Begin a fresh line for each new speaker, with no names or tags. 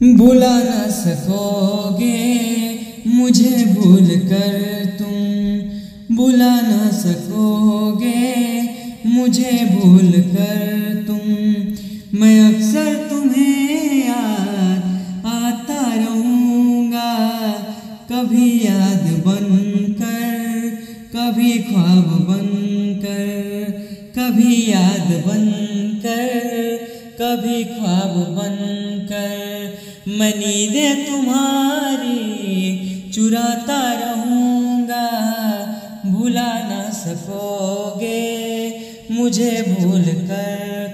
भुला ना सकोगे, मुझे भूल कर तुम। बुला ना सकोगे, मुझे भूल कर तुम। मैं अक्सर तुम्हें याद आता रहूँगा, कभी याद बन कर कभी ख्वाब बन कर कभी याद बन कर कभी ख्वाब बन कर मैं नींदें तुम्हारी, चुराता रहूँगा, भुला ना सकोगे, मुझे भूल कर